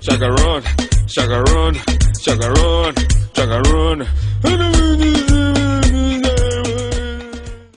Chacarón, chacarón, chacarón, chacarón.